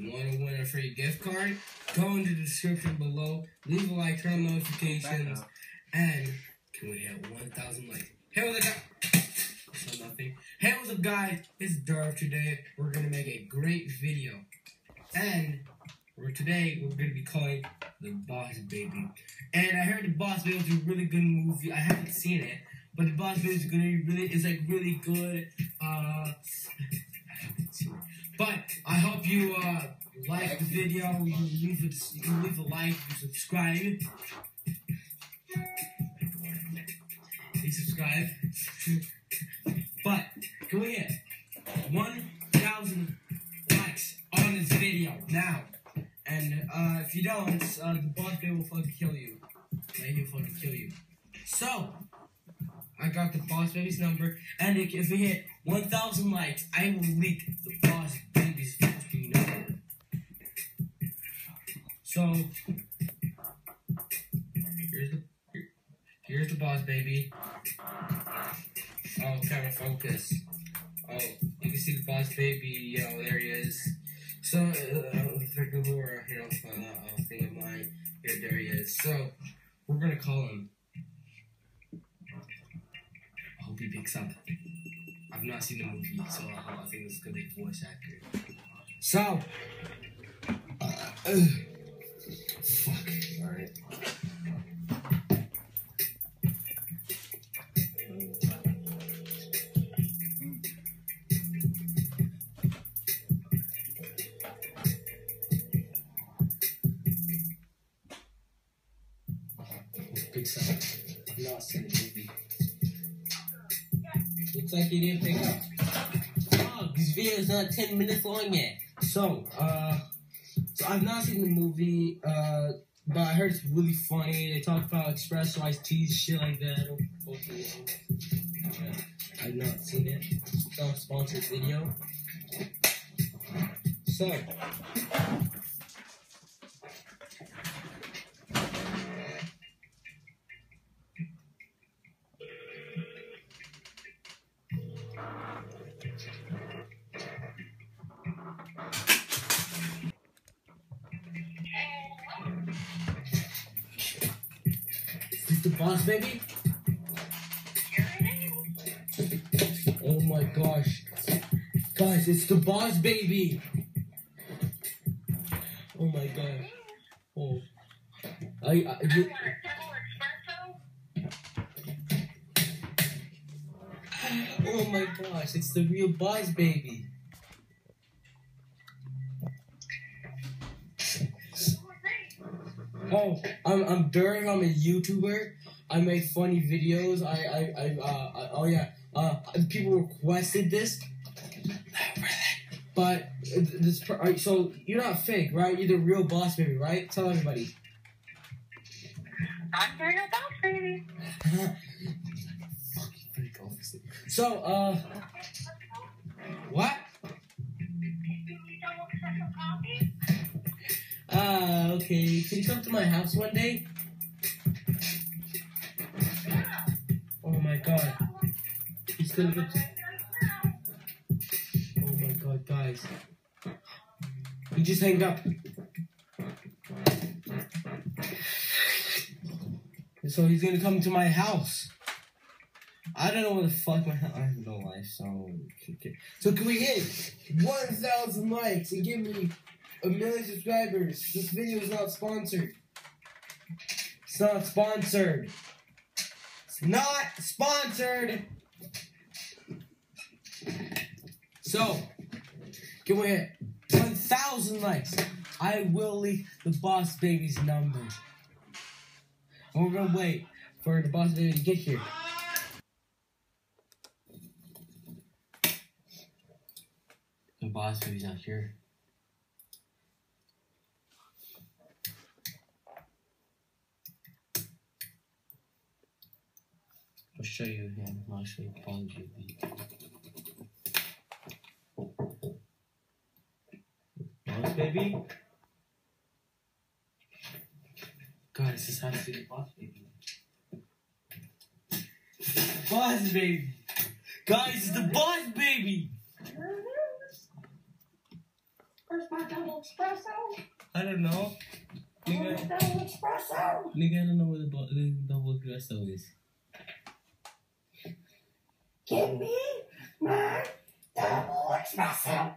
You want to win a free gift card? Go into the description below. Leave a like, turn on notifications, and can we hit 1,000 likes? Hey, what's up, guys? Nothing. Hey, what's up, guys? It's Darv. Today we're gonna make a great video, and we're today we're gonna be calling the Boss Baby. And I heard the Boss Baby is a really good movie. I haven't seen it, but the Boss Baby is gonna be really it's like really good. Uh, but I hope you uh like the video. You can leave a, you can leave a like, you subscribe. Please subscribe. but can we hit 1,000 likes on this video now? And uh, if you don't, uh, the boss baby will fucking kill you. Yeah, he'll fucking kill you. So, I got the boss baby's number, and if if we hit 1,000 likes, I will leak the boss So, here's the here- here's the boss baby. Oh, camera focus. Oh, you can see the boss baby. Oh, there he is. So, uh, freaking Laura, you know, uh, uh, thing of mine. Here, there he is. So, we're gonna call him. I hope he picks up. I've not seen the movie, so I, I think this is gonna be voice actor. So, uh, ugh. Up. I've the movie. Looks like he didn't pick up. Oh, this video is not 10 minutes long yet. So, uh, so I've not seen the movie, uh, but I heard it's really funny. They talk about express iced teas, shit like that. I don't. Yeah, I've not seen it. Sponsored video. So, the boss baby? Oh my gosh. Guys, it's the boss baby. Oh my god. Oh. I, I you, oh my gosh, it's the real boss baby. Oh, I'm I'm Durv. I'm a YouTuber. I make funny videos. I I, I uh I, oh yeah. Uh, people requested this, but this so you're not fake, right? You're the real boss baby, right? Tell everybody. I'm for your boss, baby. Fucking freak officer. So uh, what? Okay. Can you come to my house one day? Oh my god. He's gonna go. To- oh my god, guys. He just hanged up. So he's gonna come to my house. I don't know what the fuck my. I have no life, so okay. So can we hit one thousand likes and give me a million subscribers? This video is not sponsored. It's not sponsored. It's not sponsored. So, can we hit 1,000 likes? I will leak the boss baby's number. We're gonna wait for the boss baby to get here. The boss baby's out here. I'll show you him. I'll show you Julie. Boss baby? Guys, this has to be the boss baby. Boss baby! Guys, it's the boss baby! Where's my double espresso? I don't know. Nigga, double espresso. nigga, I don't know the, the double espresso is. Give me my double espresso.